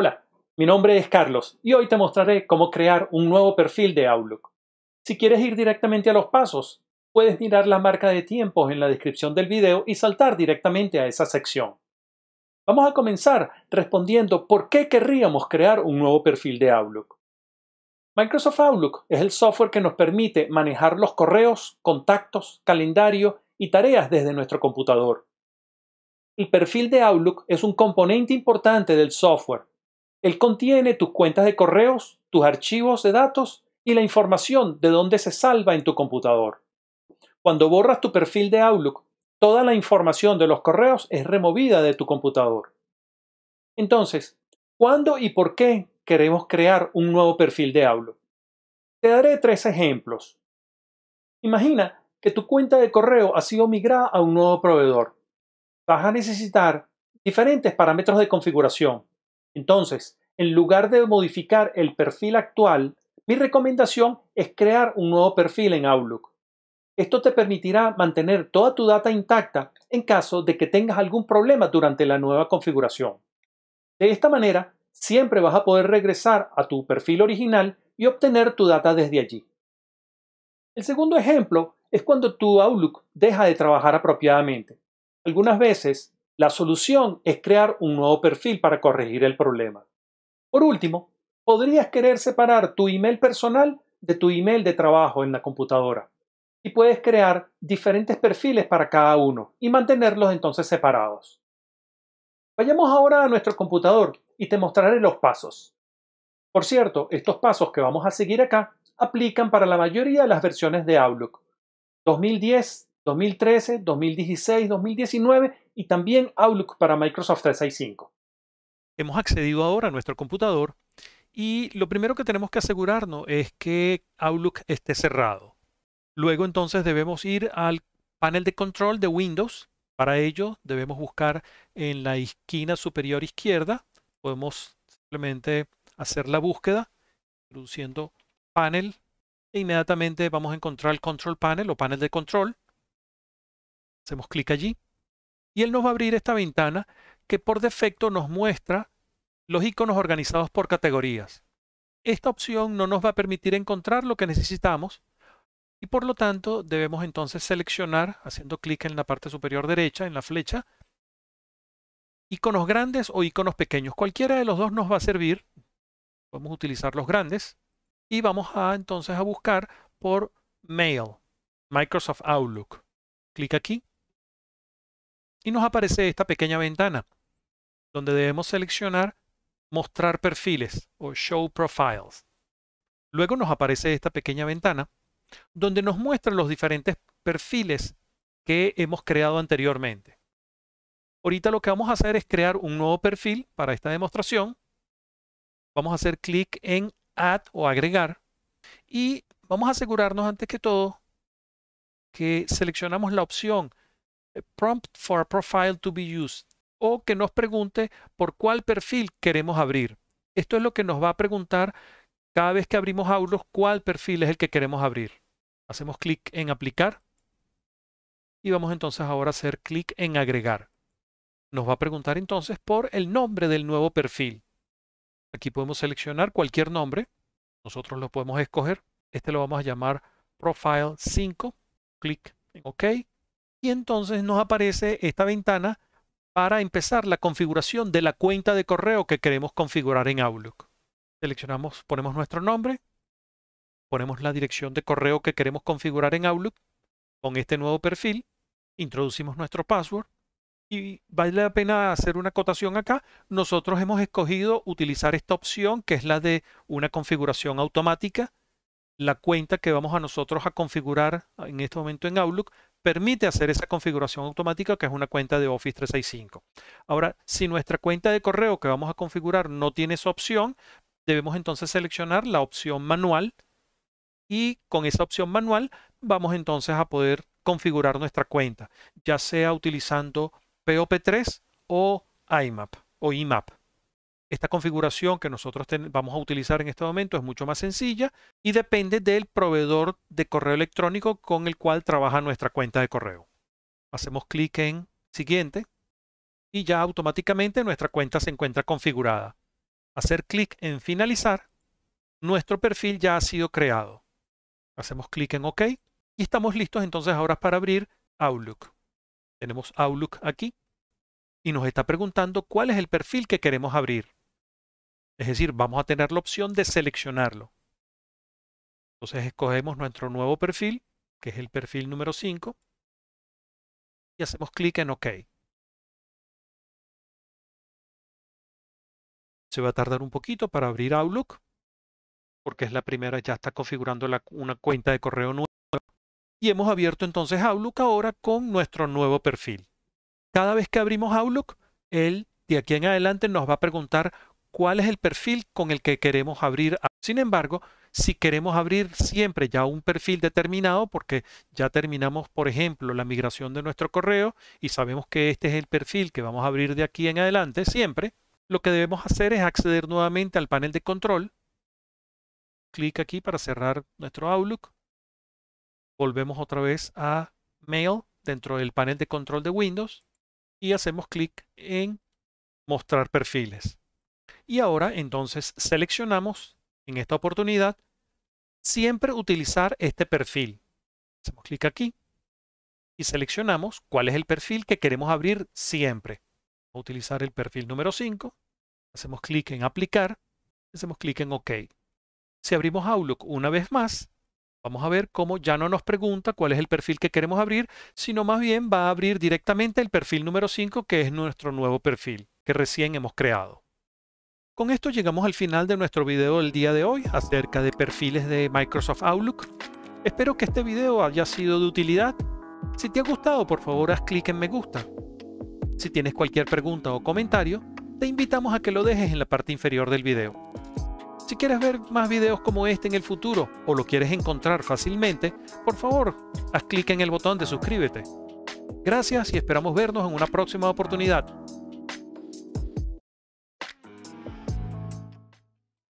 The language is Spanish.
Hola, mi nombre es Carlos y hoy te mostraré cómo crear un nuevo perfil de Outlook. Si quieres ir directamente a los pasos, puedes mirar la marca de tiempos en la descripción del video y saltar directamente a esa sección. Vamos a comenzar respondiendo por qué querríamos crear un nuevo perfil de Outlook. Microsoft Outlook es el software que nos permite manejar los correos, contactos, calendario y tareas desde nuestro computador. El perfil de Outlook es un componente importante del software él contiene tus cuentas de correos, tus archivos de datos y la información de dónde se salva en tu computador. Cuando borras tu perfil de Outlook, toda la información de los correos es removida de tu computador. Entonces, ¿cuándo y por qué queremos crear un nuevo perfil de Outlook? Te daré tres ejemplos. Imagina que tu cuenta de correo ha sido migrada a un nuevo proveedor. Vas a necesitar diferentes parámetros de configuración, entonces, en lugar de modificar el perfil actual, mi recomendación es crear un nuevo perfil en Outlook. Esto te permitirá mantener toda tu data intacta en caso de que tengas algún problema durante la nueva configuración. De esta manera, siempre vas a poder regresar a tu perfil original y obtener tu data desde allí. El segundo ejemplo es cuando tu Outlook deja de trabajar apropiadamente. Algunas veces la solución es crear un nuevo perfil para corregir el problema. Por último, podrías querer separar tu email personal de tu email de trabajo en la computadora y puedes crear diferentes perfiles para cada uno y mantenerlos entonces separados. Vayamos ahora a nuestro computador y te mostraré los pasos. Por cierto, estos pasos que vamos a seguir acá aplican para la mayoría de las versiones de Outlook. 2010, 2013, 2016, 2019 y también Outlook para Microsoft 365. Hemos accedido ahora a nuestro computador y lo primero que tenemos que asegurarnos es que Outlook esté cerrado. Luego entonces debemos ir al panel de control de Windows. Para ello debemos buscar en la esquina superior izquierda. Podemos simplemente hacer la búsqueda introduciendo panel e inmediatamente vamos a encontrar el control panel o panel de control. Hacemos clic allí y él nos va a abrir esta ventana que por defecto nos muestra los iconos organizados por categorías. Esta opción no nos va a permitir encontrar lo que necesitamos y por lo tanto debemos entonces seleccionar, haciendo clic en la parte superior derecha, en la flecha, iconos grandes o iconos pequeños. Cualquiera de los dos nos va a servir. Podemos utilizar los grandes y vamos a entonces a buscar por Mail, Microsoft Outlook. Clic aquí y nos aparece esta pequeña ventana donde debemos seleccionar mostrar perfiles o show profiles. Luego nos aparece esta pequeña ventana donde nos muestra los diferentes perfiles que hemos creado anteriormente. Ahorita lo que vamos a hacer es crear un nuevo perfil para esta demostración. Vamos a hacer clic en Add o agregar y vamos a asegurarnos antes que todo que seleccionamos la opción prompt for a profile to be used o que nos pregunte por cuál perfil queremos abrir. Esto es lo que nos va a preguntar cada vez que abrimos Outlook cuál perfil es el que queremos abrir. Hacemos clic en aplicar y vamos entonces ahora a hacer clic en agregar. Nos va a preguntar entonces por el nombre del nuevo perfil. Aquí podemos seleccionar cualquier nombre. Nosotros lo podemos escoger. Este lo vamos a llamar Profile 5. Clic en OK y entonces nos aparece esta ventana para empezar la configuración de la cuenta de correo que queremos configurar en Outlook. Seleccionamos, ponemos nuestro nombre, ponemos la dirección de correo que queremos configurar en Outlook con este nuevo perfil, introducimos nuestro password y vale la pena hacer una acotación acá. Nosotros hemos escogido utilizar esta opción que es la de una configuración automática. La cuenta que vamos a nosotros a configurar en este momento en Outlook permite hacer esa configuración automática que es una cuenta de Office 365. Ahora, si nuestra cuenta de correo que vamos a configurar no tiene esa opción, debemos entonces seleccionar la opción manual y con esa opción manual vamos entonces a poder configurar nuestra cuenta, ya sea utilizando POP3 o IMAP o IMAP. Esta configuración que nosotros vamos a utilizar en este momento es mucho más sencilla y depende del proveedor de correo electrónico con el cual trabaja nuestra cuenta de correo. Hacemos clic en siguiente y ya automáticamente nuestra cuenta se encuentra configurada. hacer clic en finalizar, nuestro perfil ya ha sido creado. Hacemos clic en OK y estamos listos entonces ahora para abrir Outlook. Tenemos Outlook aquí y nos está preguntando cuál es el perfil que queremos abrir. Es decir, vamos a tener la opción de seleccionarlo. Entonces escogemos nuestro nuevo perfil, que es el perfil número 5, y hacemos clic en OK. Se va a tardar un poquito para abrir Outlook, porque es la primera, ya está configurando una cuenta de correo nueva. Y hemos abierto entonces Outlook ahora con nuestro nuevo perfil. Cada vez que abrimos Outlook, él de aquí en adelante nos va a preguntar cuál es el perfil con el que queremos abrir. Sin embargo, si queremos abrir siempre ya un perfil determinado, porque ya terminamos, por ejemplo, la migración de nuestro correo y sabemos que este es el perfil que vamos a abrir de aquí en adelante siempre, lo que debemos hacer es acceder nuevamente al panel de control. Clic aquí para cerrar nuestro Outlook. Volvemos otra vez a Mail dentro del panel de control de Windows y hacemos clic en Mostrar perfiles. Y ahora entonces seleccionamos en esta oportunidad siempre utilizar este perfil. Hacemos clic aquí y seleccionamos cuál es el perfil que queremos abrir siempre utilizar el perfil número 5, hacemos clic en aplicar, hacemos clic en OK. Si abrimos Outlook una vez más, vamos a ver cómo ya no nos pregunta cuál es el perfil que queremos abrir, sino más bien va a abrir directamente el perfil número 5, que es nuestro nuevo perfil, que recién hemos creado. Con esto llegamos al final de nuestro video del día de hoy acerca de perfiles de Microsoft Outlook. Espero que este video haya sido de utilidad. Si te ha gustado, por favor haz clic en me gusta. Si tienes cualquier pregunta o comentario, te invitamos a que lo dejes en la parte inferior del video. Si quieres ver más videos como este en el futuro o lo quieres encontrar fácilmente, por favor, haz clic en el botón de suscríbete. Gracias y esperamos vernos en una próxima oportunidad.